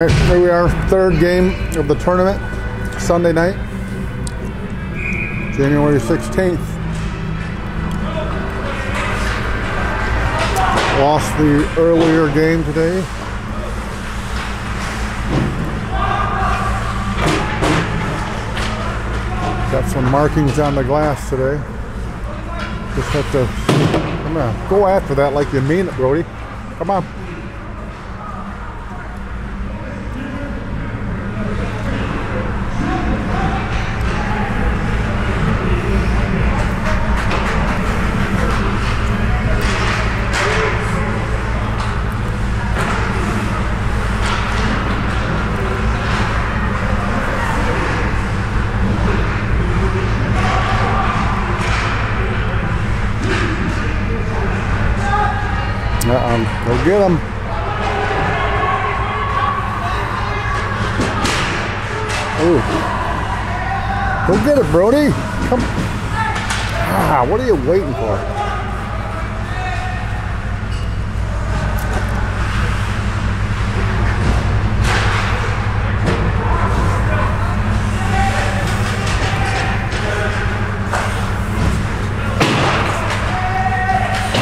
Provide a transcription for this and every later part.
Here we are, third game of the tournament, Sunday night, January 16th. Lost the earlier game today. Got some markings on the glass today. Just have to, come on, go after that like you mean it, Brody. Come on. Uh-uh. Go get him. Ooh. Go get it, Brody. Come. Ah, what are you waiting for?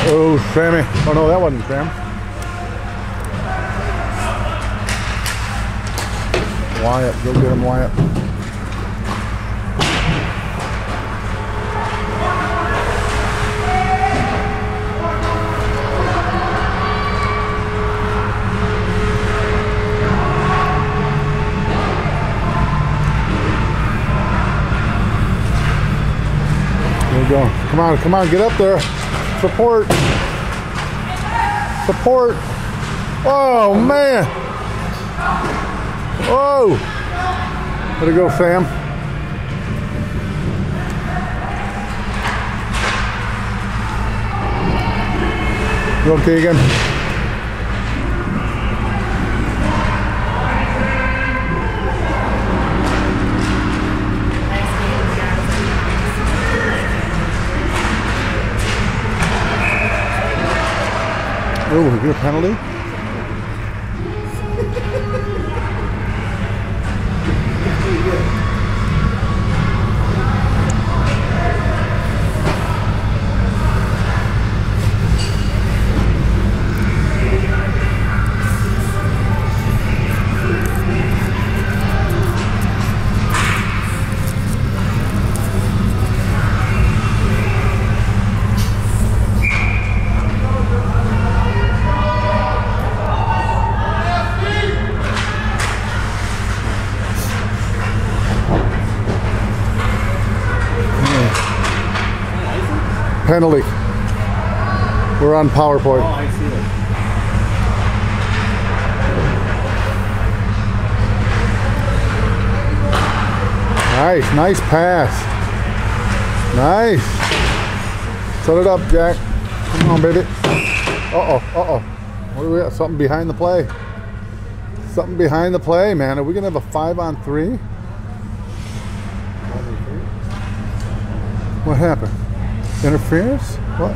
Oh, Sammy. Oh, no, that wasn't Sam. Wyatt. Go get him, Wyatt. There go. Come on, come on, get up there. Support. Support. Oh, man. Whoa. Way to go, fam. You okay again? Oh, we get penalty? Penalty. We're on PowerPoint. Oh, I see it. Nice, nice pass. Nice. Set it up, Jack. Come on, baby. Uh-oh, uh-oh. What do we got? Something behind the play. Something behind the play, man. Are we gonna have a five on three? What happened? Interference? What?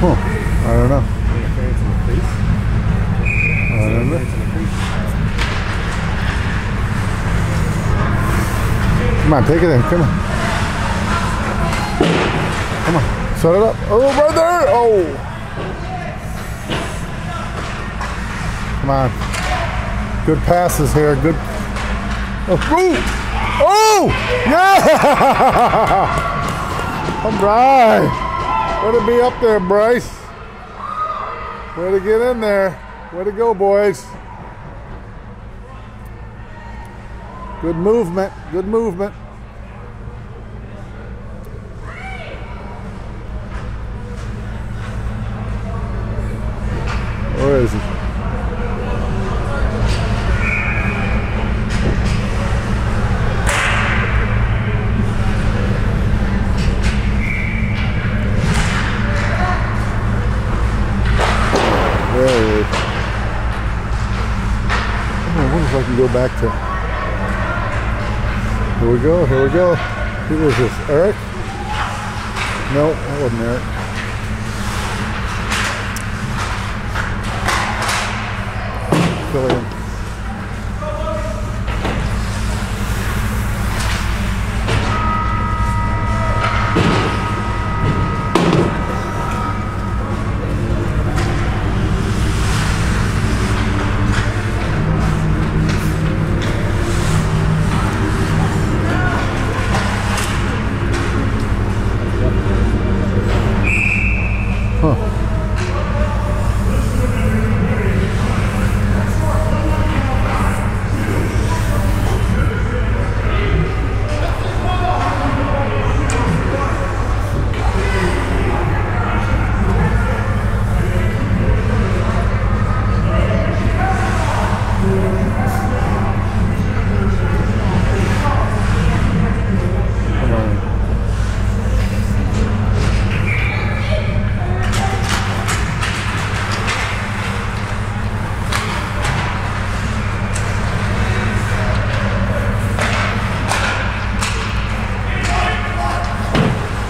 Huh. I don't know. Interference in the. Come on, take it in. Come on. Come on. Set it up. Oh, right there. Oh. Come on. Good passes here. Good. Oh. Oh. Yeah. All right. Way to be up there, Bryce. Way to get in there. Way to go, boys. Good movement. Good movement. Where is he? go back to. Here we go, here we go. Who was this? Eric? No, that wasn't Eric. Filling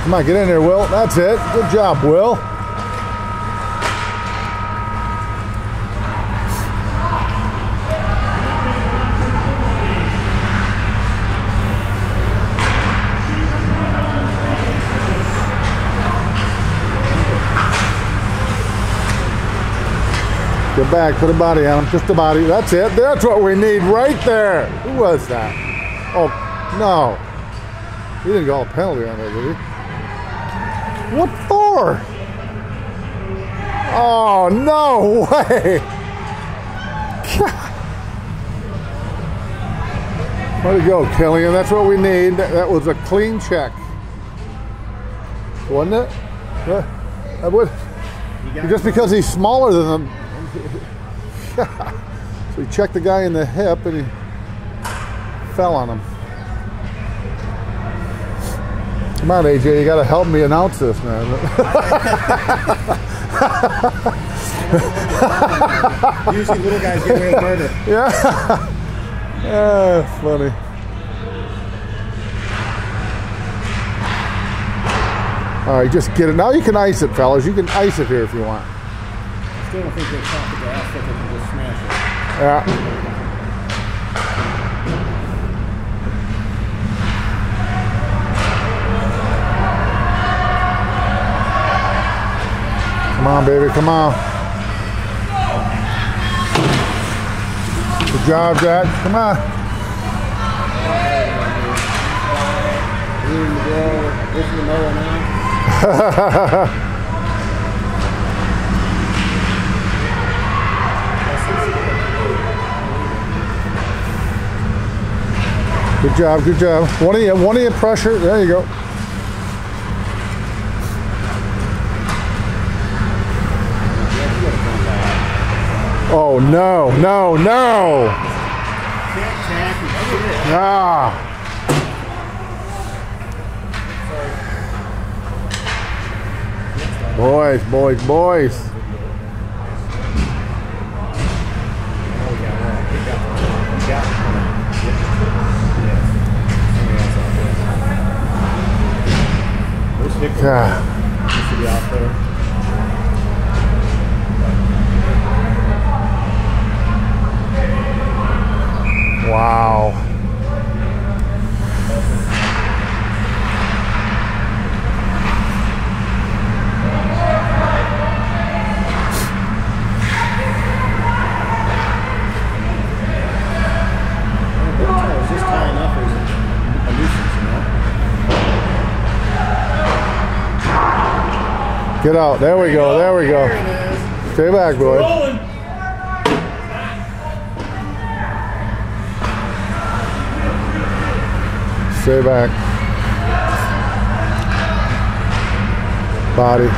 Come on, get in there, Will. That's it. Good job, Will. Get back, put a body on him, just a body. That's it. That's what we need right there. Who was that? Oh, no. He didn't call a penalty on it, did he? What for? Oh, no way. Way to go, Killian. That's what we need. That, was a clean check. Wasn't it? Yeah. I would, just because he's smaller than them. so he checked the guy in the hip and he fell on him. Come on, AJ, you got to help me announce this, man. Usually little guys get away with murder. yeah. yeah, funny. All right, just get it. Now you can ice it, fellas. You can ice it here if you want. I Still don't think they're top of the ass that they can just smash it. Yeah. Come on, baby, come on. Good job, Jack. Come on. Good job, good job. One of you, one of you pressure. There you go. Oh no, no, no! Ah! Boys, boys, boys. Oh, yeah, well, he got one. He got one. Yes. Somebody else out there. There's Nick. God. He should be out there. Wow. Is this high enough or is it a nuisance, you know? Get out. There we go. There we go. Stay back, boy. Stay back. Body.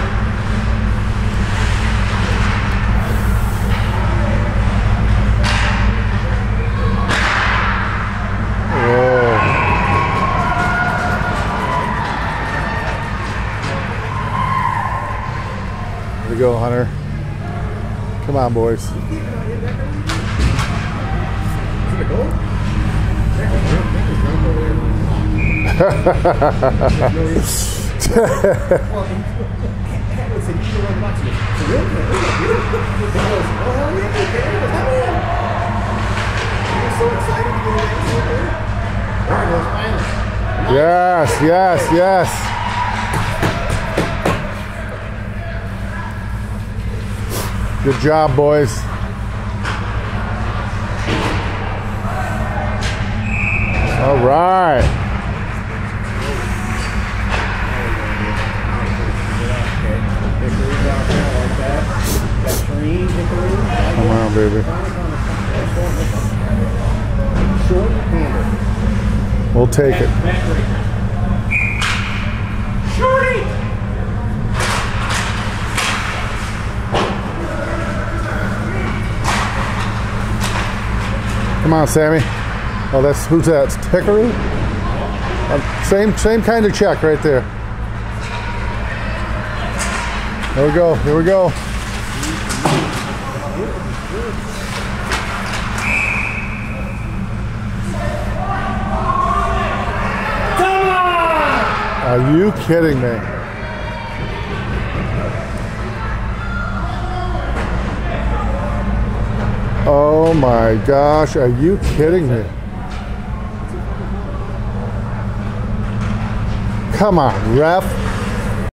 Go, Hunter. Come on, boys. Is it a goal? Yes, yes, yes. Good job, boys. All right. Come on, baby. We'll take it. Shorty! Come on, Sammy. Oh, that's who's that? It's Hickory. Uh, same same kind of check right there. There we go. Here we go. Are you kidding me? Oh my gosh, are you kidding me? Come on, ref.